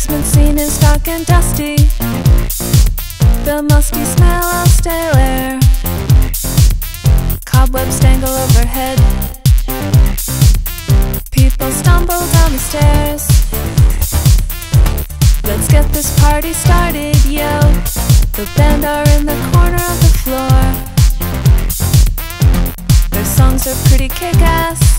basement scene is dark and dusty. The musty smell of stale air. Cobwebs dangle overhead. People stumble down the stairs. Let's get this party started, yo. The band are in the corner of the floor. Their songs are pretty kick-ass.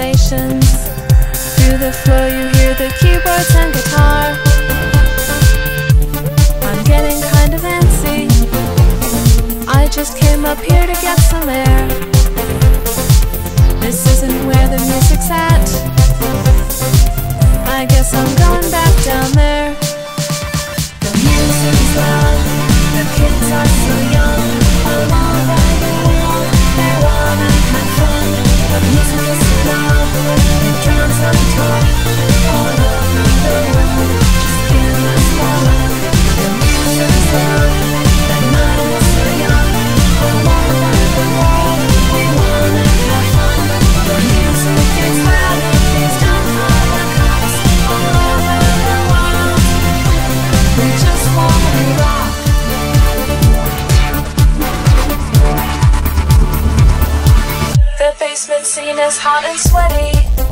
sensations Through the flow you hear the keyboards and guitar. basement scene is hot and sweaty.